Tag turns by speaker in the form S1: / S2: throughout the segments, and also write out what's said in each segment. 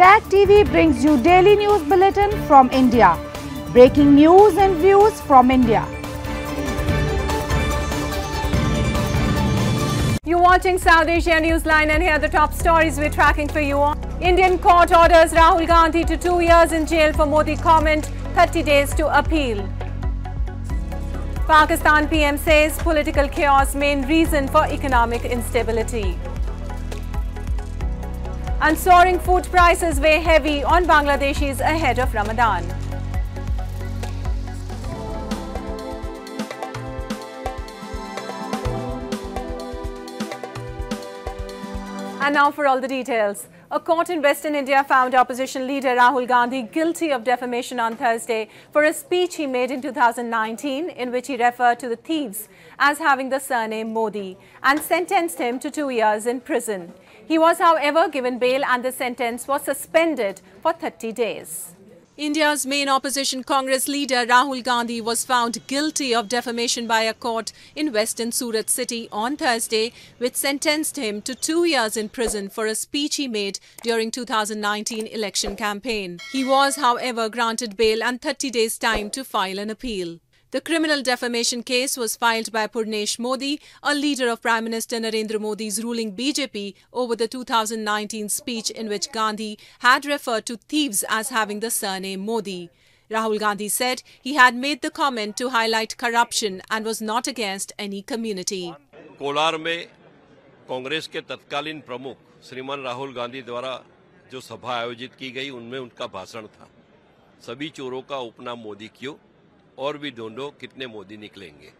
S1: Tag TV brings you daily news bulletin from India. Breaking news and views from India.
S2: You're watching South Asia Newsline and here are the top stories we're tracking for you. Indian court orders Rahul Gandhi to two years in jail for Modi comment, 30 days to appeal. Pakistan PM says political chaos main reason for economic instability. And soaring food prices weigh heavy on Bangladeshis ahead of Ramadan. And now for all the details. A court in Western India found opposition leader Rahul Gandhi guilty of defamation on Thursday for a speech he made in 2019 in which he referred to the thieves as having the surname Modi and sentenced him to two years in prison. He was, however, given bail and the sentence was suspended for 30 days. India's main opposition Congress leader Rahul Gandhi was found guilty of defamation by a court in western Surat city on Thursday, which sentenced him to two years in prison for a speech he made during 2019 election campaign. He was, however, granted bail and 30 days time to file an appeal. The criminal defamation case was filed by Purnesh Modi, a leader of Prime Minister Narendra Modi's ruling BJP, over the 2019 speech in which Gandhi had referred to thieves as having the surname Modi. Rahul Gandhi said he had made the comment to highlight corruption and was not against any community.
S3: Kolar में कांग्रेस के तत्कालीन प्रमुख श्रीमान राहुल गांधी द्वारा जो सभा आयोजित की गई उनमें उनका भाषण था सभी चोरों का उपनाम मोदी क्यों और भी ढूंढो कितने मोदी निकलेंगे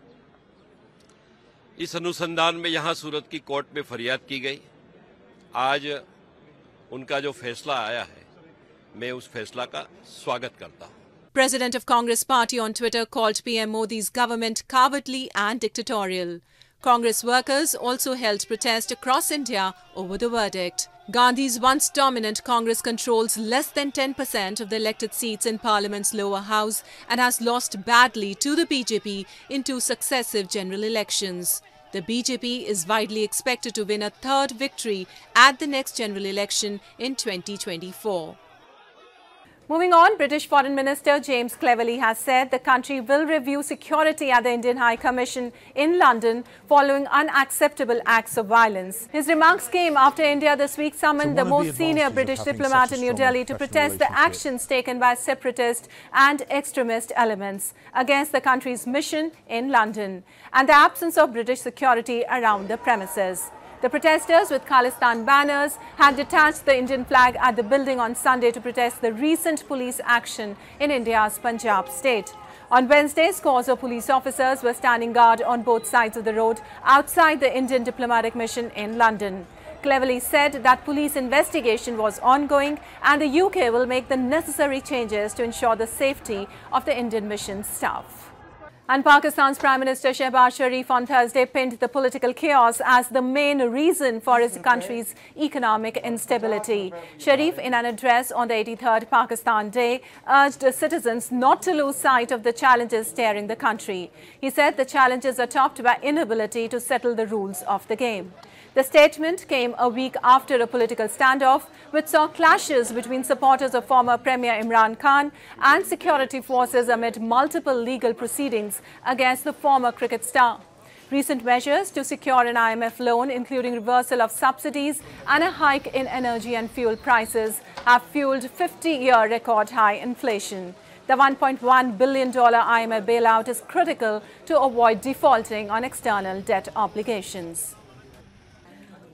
S3: इस अनुसंधान में यहाँ सूरत की कोर्ट में फरियाद की गई आज उनका जो फैसला आया है मैं उस फैसला का स्वागत करता हूँ
S2: President of Congress Party on Twitter called PM Modi's government cowardly and dictatorial. Congress workers also held protest across India over the verdict. Gandhi's once dominant Congress controls less than 10% of the elected seats in Parliament's lower house and has lost badly to the BJP in two successive general elections. The BJP is widely expected to win a third victory at the next general election in 2024. Moving on, British Foreign Minister James Cleverly has said the country will review security at the Indian High Commission in London following unacceptable acts of violence. His remarks came after India this week summoned
S4: So
S2: the
S4: of the
S2: most senior British diplomat in New Delhi to protest the actions taken by separatist and extremist elements against the country's mission in London and the absence of British security around the premises. The protesters with Khalistan banners had detached the Indian flag at the building on Sunday to protest the recent police action in India's Punjab state. On Wednesday, scores of police officers were standing guard on both sides of the road outside the Indian diplomatic mission in London. Cleverly said that police investigation was ongoing and the UK will make the necessary changes to ensure the safety of the Indian mission staff. And Pakistan's Prime Minister Shehbaz Sharif on Thursday pinned the political chaos as the main reason for his country's economic instability. Sharif, in an address on the 83rd Pakistan Day, urged citizens not to lose sight of the challenges staring the country. He said the challenges are topped by inability to settle the rules of the game. The statement came a week after a political standoff which saw clashes between supporters of former Premier Imran Khan and security forces amid multiple legal proceedings against the former cricket star. Recent measures to secure an IMF loan, including reversal of subsidies and a hike in energy and fuel prices, have fueled 50-year record high inflation. The $1.1 billion IMF bailout is critical to avoid defaulting on external debt obligations.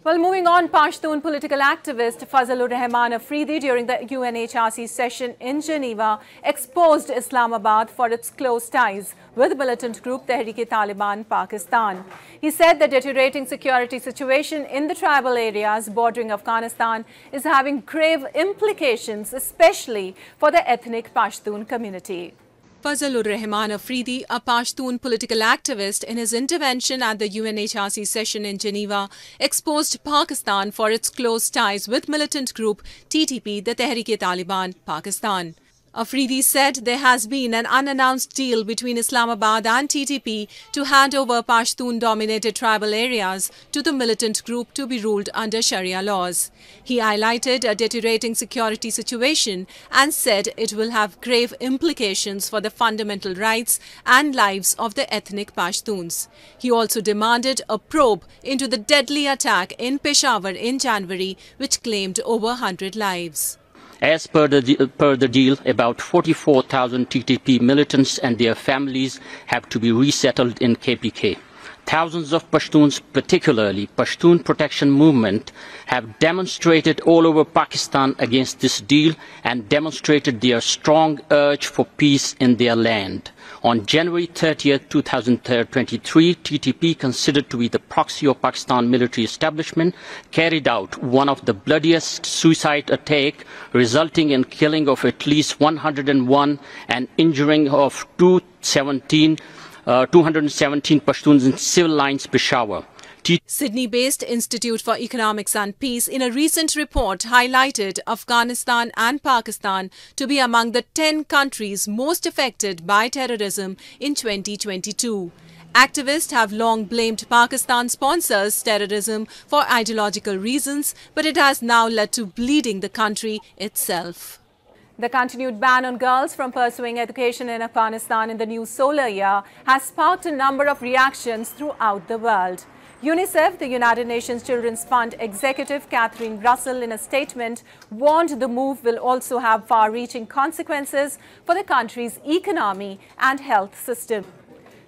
S2: Well, moving on, Pashtun political activist Fazlur Rahman Afridi during the UNHRC session in Geneva exposed Islamabad for its close ties with militant group Tehreek-e-Taliban Pakistan. He said the deteriorating security situation in the tribal areas bordering Afghanistan is having grave implications, especially for the ethnic Pashtun community. Fazlur Rahman Afridi, a Pashtun political activist, in his intervention at the UNHRC session in Geneva, exposed Pakistan for its close ties with militant group TTP, the Tehreek-e-Taliban Pakistan. Afridi said there has been an unannounced deal between Islamabad and TTP to hand over Pashtun dominated tribal areas to the militant group to be ruled under Sharia laws. He highlighted a deteriorating security situation and said it will have grave implications for the fundamental rights and lives of the ethnic Pashtuns. He also demanded a probe into the deadly attack in Peshawar in January, which claimed over 100 lives.
S4: As per the, per the deal, about 44,000 TTP militants and their families have to be resettled in KPK. Thousands of Pashtuns, particularly Pashtun Protection Movement, have demonstrated all over Pakistan against this deal and demonstrated their strong urge for peace in their land. On January 30, 2023, TTP, considered to be the proxy of Pakistan military establishment, carried out one of the bloodiest suicide attacks, resulting in killing of at least 101 and injuring of 217 uh, Uh, 217 Pashtuns in civil lines, Peshawar.
S2: Sydney based Institute for Economics and Peace in a recent report highlighted Afghanistan and Pakistan to be among the 10 countries most affected by terrorism in 2022. Activists have long blamed Pakistan sponsors terrorism for ideological reasons, but it has now led to bleeding the country itself. The continued ban on girls from pursuing education in Afghanistan in the new solar year has sparked a number of reactions throughout the world. UNICEF, the United Nations Children's Fund executive Catherine Russell, in a statement, warned the move will also have far-reaching consequences for the country's economy and health system.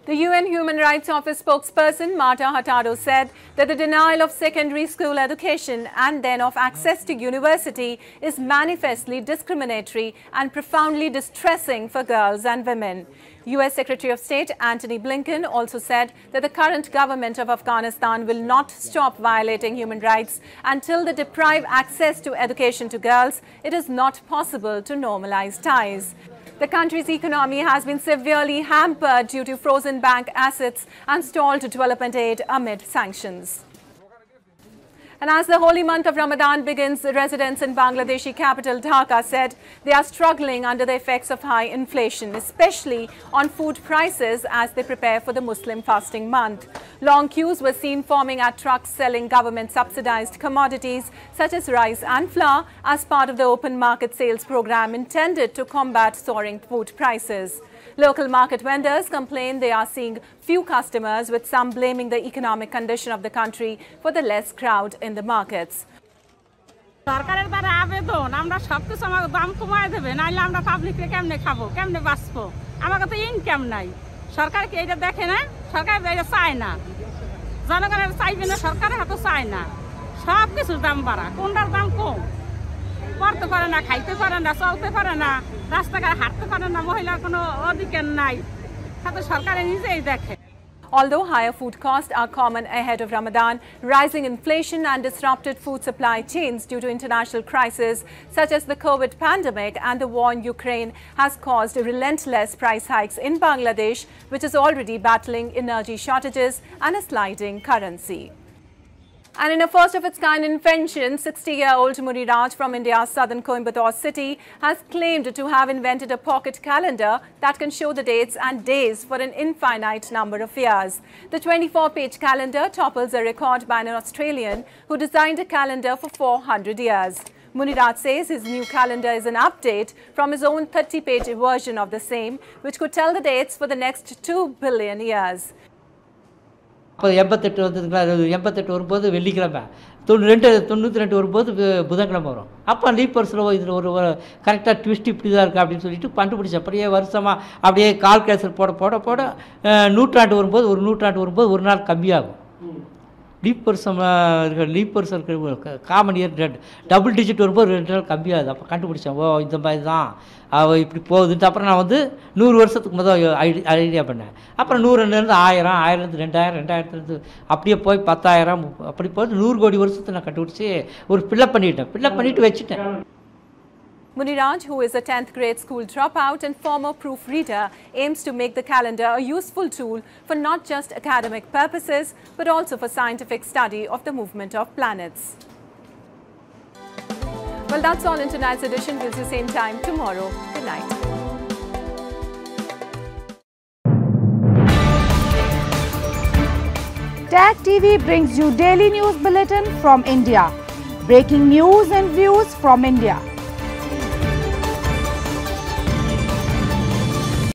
S2: The UN Human Rights Office spokesperson Marta Hurtado said that the denial of secondary school education and then of access to university is manifestly discriminatory and profoundly distressing for girls and women. US Secretary of State Antony Blinken also said that the current government of Afghanistan will not stop violating human rights until they deprive access to education to girls. It is not possible to normalize ties. The country's economy has been severely hampered due to frozen bank assets and stalled development aid amid sanctions. And as the holy month of Ramadan begins, residents in Bangladeshi capital Dhaka said they are struggling under the effects of high inflation, especially on food prices as they prepare for the Muslim fasting month. Long queues were seen forming at trucks selling government subsidized commodities such as rice and flour as part of the open market sales program intended to combat soaring food prices. Local market vendors complain they are seeing few customers, with some blaming the economic condition of the country for the less crowd in the markets.
S5: সরকারের দ্বারা আবেদন, আমরা সব কিছু আমাকে দাম কমায় দেবে নাহলে আমরা পাবলিককে কেমনে খাব, কেমনে বাঁচবো? আমাকে তো ইনকাম নাই। সরকার কি এটা দেখে না? সরকার এটা চায় না। জনগণের চাইবে না, সরকারের হাতে চায় না। সব কিছুর দাম বাড়া, কোনটার দাম কম? পড়তে পারে না, খাইতে পারে না, চলতে পারে না, রাস্তাঘাট হাঁটতে পারে না, মহিলার কোনো অধিকার নাই। সাথে সরকারে নিজেই দেখে।
S2: Although higher food costs are common ahead of Ramadan, rising inflation and disrupted food supply chains due to international crises such as the COVID pandemic and the war in Ukraine has caused relentless price hikes in Bangladesh, which is already battling energy shortages and a sliding currency. And in a first of its kind invention, 60-year-old Muniraj from India's southern Coimbatore city has claimed to have invented a pocket calendar that can show the dates and days for an infinite number of years. The 24-page calendar topples a record by an Australian who designed a calendar for 400 years. Muniraj says his new calendar is an update from his own 30-page version of the same, which could tell the dates for the next 2 billion years.
S6: அப்போ எண்பத்தெட்டு வந்ததுங்களா எண்பத்தெட்டு வரும்போது வெள்ளிக்கிழமை. தொண்ணூ ரெண்டு தொண்ணூற்றி ரெண்டு வரும்போது புதன்கிழமை வரும். அப்போ லீப்பர்ஸில் இதில் ஒரு கரெக்டாக ட்விஸ்ட் இப்படி தான் இருக்குது அப்படின்னு சொல்லிட்டு கண்டுபிடிச்சேன் அப்படியே வருஷமாக அப்படியே கால்குலேஷன் போட போட போட நூற்றாண்டு வரும்போது ஒரு நூற்றாண்டு வரும்போது ஒரு நாள் கம்மியாகும். லீப் வருஷம் லீப் வருஷம் இருக்கிற காமன் இயர் டபுள் டிஜிட் வரும்போது ரெண்டு நாள் கம்மியாகுது. அப்போ கண்டுபிடிச்சேன். ஓ இந்த மாதிரி தான் இப்படி போகுதுன்ட்டு அப்புறம் நான் வந்து நூறு வருஷத்துக்கு முதல் ஐடி ஐடியா பண்ணேன். அப்புறம் நூறுலேருந்து ஆயிரம் ஆயிரத்து ரெண்டாயிரம் ரெண்டாயிரத்துலேருந்து அப்படியே போய் பத்தாயிரம் அப்படி போய் நூறு கோடி வருஷத்தை நான் கண்டுபிடிச்சி ஒரு ஃபில்லப் பண்ணிட்டேன். ஃபில்லப் பண்ணிவிட்டு வச்சுட்டேன்.
S2: Muniraj, who is a 10th grade school dropout and former proofreader, aims to make the calendar a useful tool for not just academic purposes, but also for scientific study of the movement of planets. Well, that's all in tonight's edition. We'll see you same time tomorrow. Good night.
S1: TAG TV brings you daily news bulletin from India. Breaking news and views from India.